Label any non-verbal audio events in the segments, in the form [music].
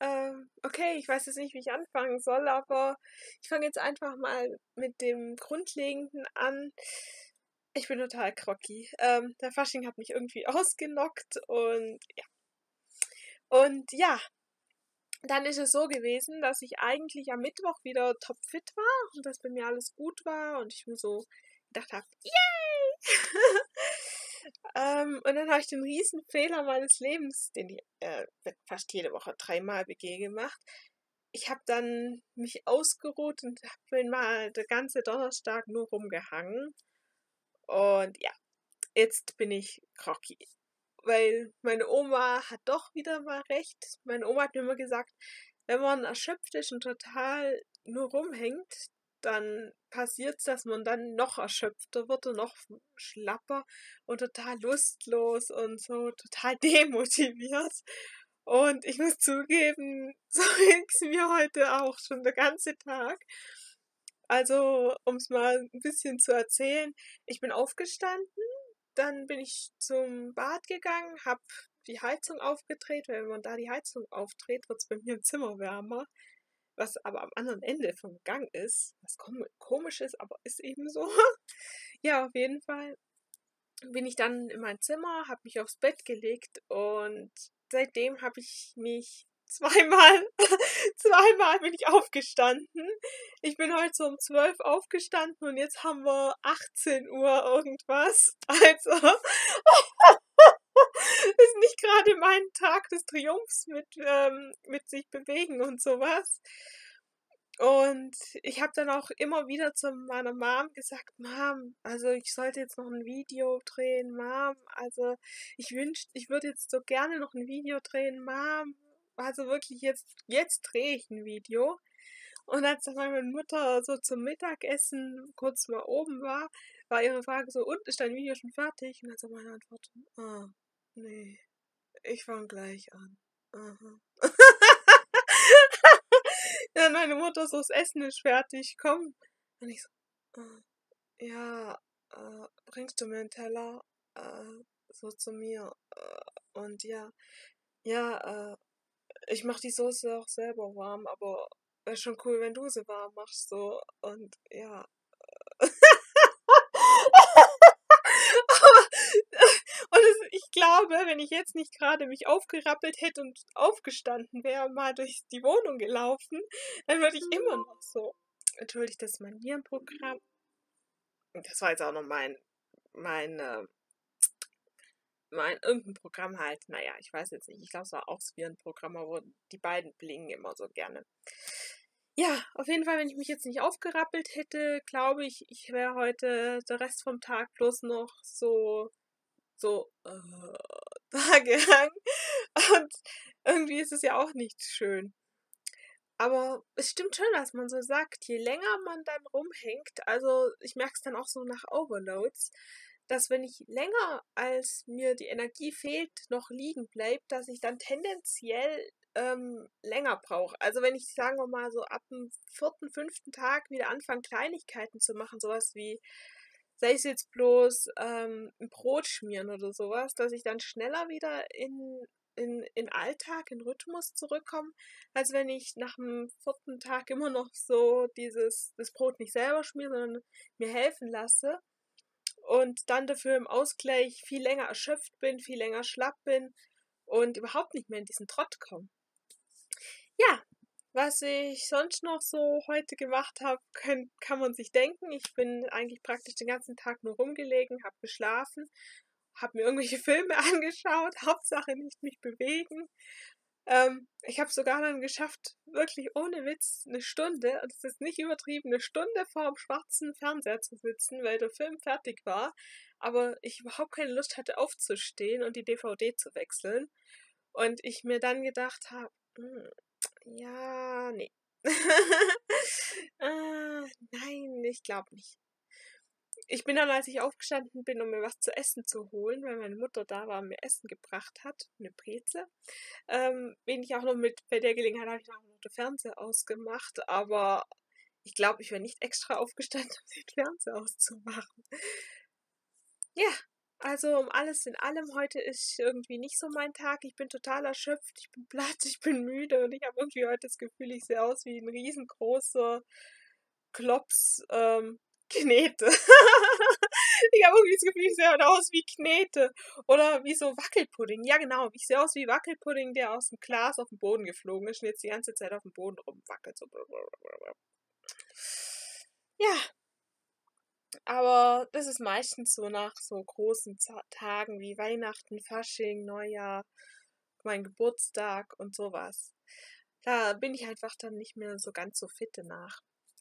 Ähm, okay, ich weiß jetzt nicht, wie ich anfangen soll, aber ich fange jetzt einfach mal mit dem Grundlegenden an. Ich bin total groggy. Ähm, der Fasching hat mich irgendwie [laughs] ausgenockt und ja. Und ja, dann ist es so gewesen, dass ich eigentlich am Mittwoch wieder topfit war und dass bei mir alles gut war und ich mir so gedacht habe, yay! [laughs] ähm, und dann habe ich den riesen Fehler meines Lebens, den ich äh, fast jede Woche dreimal BG gemacht. Ich habe dann mich ausgeruht und habe mal den ganzen Donnerstag nur rumgehangen. Und ja, jetzt bin ich groggy weil meine Oma hat doch wieder mal recht. Meine Oma hat mir immer gesagt, wenn man erschöpft ist und total nur rumhängt, dann passiert es, dass man dann noch erschöpfter wird und noch schlapper und total lustlos und so total [laughs] demotiviert. Und ich muss zugeben, [laughs] so ging es mir heute auch schon den ganzen Tag. Also, um es mal ein bisschen zu erzählen, ich bin aufgestanden, dann bin ich zum Bad gegangen, habe die Heizung aufgedreht, weil wenn man da die Heizung aufdreht, wird es bei mir im Zimmer wärmer. Was aber am anderen Ende vom Gang ist, was komisch ist, aber ist eben so. [laughs] ja, auf jeden Fall bin ich dann in mein Zimmer, habe mich aufs Bett gelegt und seitdem habe ich mich [laughs] zweimal, zweimal bin ich aufgestanden. Ich bin heute so um 12 aufgestanden und jetzt haben wir 18 Uhr irgendwas. Also, [laughs] [laughs] ist nicht gerade mein Tag des Triumphs mit, ähm, mit sich bewegen und sowas. Und ich habe dann auch immer wieder zu meiner Mom gesagt, Mom, also ich sollte jetzt noch ein Video drehen, Mom, also ich wünschte, ich würde jetzt so gerne noch ein Video drehen, Mom, also wirklich jetzt, jetzt drehe ich ein Video. Und als dann meine Mutter so zum Mittagessen kurz mal oben war, war ihre Frage so, und ist dein Video schon fertig? Und dann so meine Antwort, ah, nee, ich fange gleich an. Aha. [laughs] dann meine Mutter so, das Essen ist fertig, komm. Und ich so, ah, ja, äh, bringst du mir einen Teller? Äh, so zu mir. Äh, und ja, ja, äh, ich mache die Soße auch selber warm, aber wäre schon cool, wenn du sie warm machst, so. Und ja. und es, ich glaube, wenn ich jetzt nicht gerade mich aufgerappelt hätte und aufgestanden wäre, mal durch die Wohnung gelaufen, dann würde ich immer noch so. Entschuldigt, das ist mein Nierenprogramm. Das war jetzt auch noch mein, mein äh, mein irgendein Programm halt, naja, ich weiß jetzt nicht, ich glaube, es war auch das Virenprogramm, aber die beiden blingen immer so gerne. Ja, auf jeden Fall, wenn ich mich jetzt nicht aufgerappelt hätte, glaube ich, ich wäre heute der Rest vom Tag bloß noch so, so, äh, [laughs] da gehangen. Und irgendwie ist es ja auch nicht schön. Aber es stimmt schon, was man so sagt. Je länger man dann rumhängt, also ich merke es dann auch so nach Overloads, dass wenn ich länger als mir die Energie fehlt, noch liegen bleibt, dass ich dann tendenziell ähm, länger brauche. Also wenn ich, sagen wir mal, so ab dem vierten, fünften Tag wieder anfange, Kleinigkeiten zu machen, sowas wie, sei es jetzt bloß ähm, ein Brot schmieren oder sowas, dass ich dann schneller wieder in, in, in Alltag, in Rhythmus zurückkomme, als wenn ich nach dem vierten Tag immer noch so dieses, das Brot nicht selber schmiere, sondern mir helfen lasse und dann dafür im Ausgleich viel länger erschöpft bin, viel länger schlapp bin und überhaupt nicht mehr in diesen Trott komme. Ja, was ich sonst noch so heute gemacht habe, kann, man sich denken. Ich bin eigentlich praktisch den ganzen Tag nur rumgelegen, habe geschlafen, habe mir irgendwelche [laughs] Filme angeschaut, [laughs] Hauptsache nicht mich bewegen ähm, ich habe sogar dann geschafft, wirklich ohne Witz eine Stunde, und es ist nicht übertrieben, eine Stunde vor dem schwarzen Fernseher zu sitzen, weil der Film fertig war, aber ich überhaupt keine Lust hatte aufzustehen und die DVD zu wechseln. Und ich mir dann gedacht habe, hm, ja, nee. [laughs] ah, nein, ich glaube nicht ich bin dann, als ich aufgestanden bin, um mir was zu essen zu holen, weil meine Mutter da war und mir Essen gebracht hat, eine Breze, ähm, bin ich auch noch mit, bei der Gelegenheit habe ich noch den Fernseher ausgemacht, aber ich glaube, ich wäre nicht extra [laughs] aufgestanden, um den Fernseher auszumachen. Ja, Also um alles in allem, heute ist irgendwie nicht so mein Tag. Ich bin total erschöpft, ich bin [laughs] platt, ich bin müde und ich habe irgendwie heute das Gefühl, ich sehe aus wie ein riesengroßer Klops ähm, Knete. [laughs] ich habe irgendwie das Gefühl, ich sehe heute aus wie Knete. Oder wie so Wackelpudding. Ja, genau. Ich sehe aus wie Wackelpudding, der aus dem Glas auf den Boden geflogen ist und jetzt die ganze Zeit auf dem Boden rumwackelt. So. Ja, aber das ist meistens so nach so großen Tagen wie Weihnachten, Fasching, Neujahr, mein Geburtstag und sowas. Da bin ich einfach dann nicht mehr so ganz so fit danach.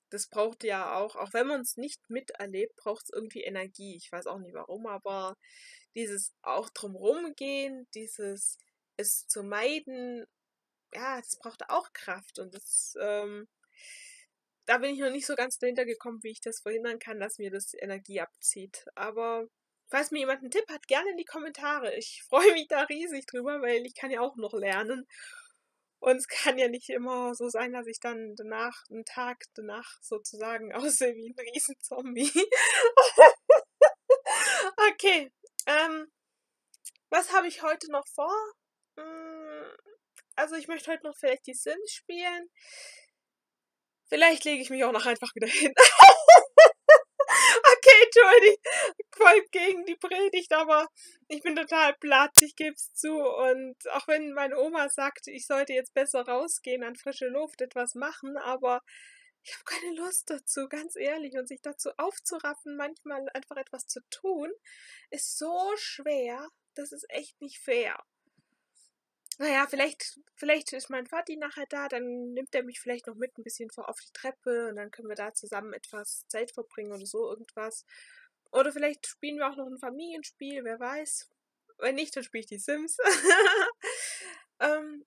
Das braucht ja auch, auch wenn man es nicht miterlebt, braucht es irgendwie Energie. Ich weiß auch nicht warum, aber dieses auch drumherum gehen, dieses es zu meiden, ja, das braucht auch Kraft und das ähm, da bin ich noch nicht so ganz dahinter gekommen, wie ich das verhindern kann, dass mir das Energie abzieht. Aber falls mir jemand einen Tipp hat, gerne in die Kommentare. Ich [laughs] freue mich da riesig drüber, weil ich kann ja auch noch lernen. Und es kann ja nicht immer so sein, dass ich dann danach, einen Tag danach sozusagen [laughs] aussehe wie ein Riesenzombie. [laughs] okay. Ähm, was habe ich heute noch vor? Hm, also ich möchte heute noch vielleicht die Sims spielen. Vielleicht lege ich mich auch noch einfach wieder hin. [laughs] okay, entschuldigt, voll gegen die Predigt, aber ich bin total platt, ich gebe es zu. Und auch wenn meine Oma sagt, ich sollte jetzt besser rausgehen, an frische Luft etwas machen, aber ich habe keine Lust dazu, ganz ehrlich. Und sich dazu aufzuraffen, manchmal einfach etwas zu tun, ist so schwer, das ist echt nicht fair naja, vielleicht, vielleicht ist mein Vati nachher da, dann nimmt er mich vielleicht noch mit ein bisschen vor auf die Treppe und dann können wir da zusammen etwas Zeit verbringen oder so irgendwas. Oder vielleicht spielen wir auch noch ein Familienspiel, wer weiß. Wenn nicht, dann spiele ich die Sims. [laughs] ähm,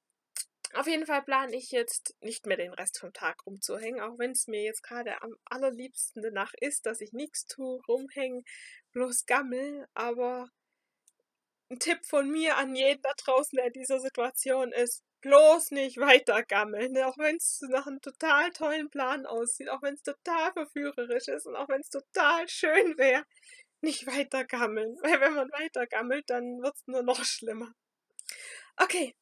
auf jeden Fall plane ich jetzt nicht mehr den Rest vom Tag rumzuhängen, auch wenn es mir jetzt gerade am allerliebsten danach ist, dass ich nichts tue, rumhängen, bloß gammel, aber ein Tipp von mir an jeden da draußen, der in dieser Situation ist, bloß nicht weiter gammeln. Auch wenn es nach einem total tollen Plan aussieht, auch wenn es total verführerisch ist und auch wenn es total schön wäre, nicht weiter gammeln. [laughs] Weil wenn man weiter gammelt, dann wird es nur noch schlimmer. Okay.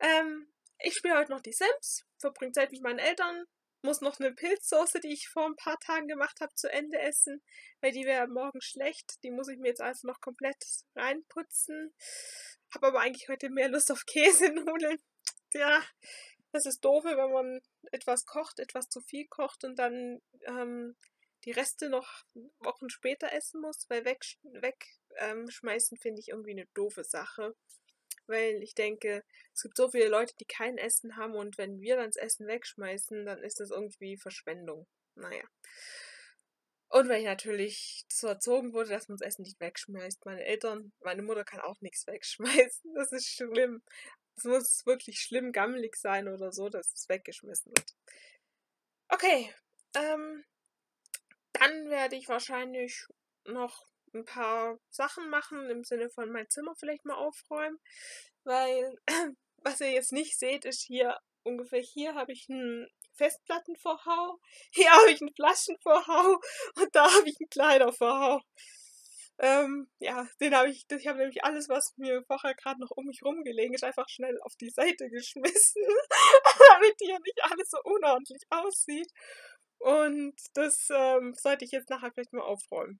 Ähm, ich spiele heute noch die Sims, verbringe Zeit mit meinen Eltern, muss noch eine Pilzsoße, die ich vor ein paar Tagen gemacht habe, zu Ende essen, weil die wäre morgen schlecht. Die muss ich mir jetzt also noch komplett reinputzen. Habe aber eigentlich heute mehr Lust auf [laughs] Käsenudeln. Ja, das ist doof, wenn man etwas kocht, etwas zu viel kocht und dann ähm, die Reste noch Wochen später essen muss, weil wegschmeißen weg, ähm, finde ich irgendwie eine doofe Sache weil ich denke, es gibt so viele Leute, die kein Essen haben und wenn wir dann das Essen wegschmeißen, dann ist das irgendwie Verschwendung. Naja. Und weil ich natürlich so erzogen wurde, dass man das Essen nicht wegschmeißt. Meine Eltern, meine Mutter kann auch nichts wegschmeißen. Das ist schlimm. Es muss wirklich schlimm gammelig sein oder so, dass es weggeschmissen wird. Okay. Ähm, dann werde ich wahrscheinlich noch ein paar Sachen machen, im Sinne von mein Zimmer vielleicht mal aufräumen, weil [clears throat] was ihr jetzt nicht seht, ist hier ungefähr hier habe ich einen Festplattenvorhau, [laughs] hier habe ich einen Flaschenvorhau und da habe ich einen Kleidervorhau. Ähm, ja, den habe ich, ich habe nämlich alles, was mir vorher gerade noch um mich rumgelegen ist, einfach schnell auf die Seite [laughs] geschmissen, damit hier nicht alles so unordentlich aussieht. Und das ähm, sollte ich jetzt nachher vielleicht mal aufräumen.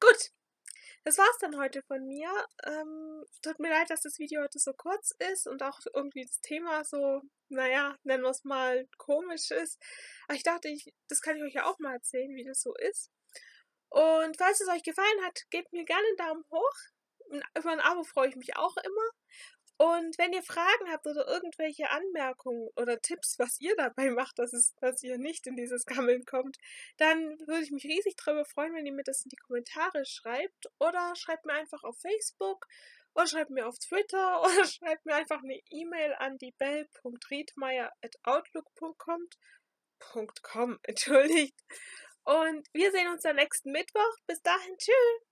Gut, das war's dann heute von mir. Ähm, tut mir leid, dass das Video heute so kurz ist und auch irgendwie das Thema so, naja, nennen wir es mal komisch ist. Aber ich dachte, ich, das kann ich euch ja auch mal erzählen, wie das so ist. Und falls es euch gefallen hat, gebt mir gerne einen Daumen hoch. Über ein Abo freue ich mich auch immer. Und wenn ihr Fragen habt oder irgendwelche Anmerkungen oder Tipps, was ihr dabei macht, dass, es, dass ihr nicht in dieses Gammeln kommt, dann würde ich mich riesig darüber freuen, wenn ihr mir das in die Kommentare schreibt. Oder schreibt mir einfach auf Facebook oder schreibt mir auf Twitter [laughs] oder schreibt mir einfach eine E-Mail an die bell.riedmeier.outlook.com. .com, [laughs] entschuldigt. Und wir sehen uns am nächsten Mittwoch. Bis dahin, tschüss.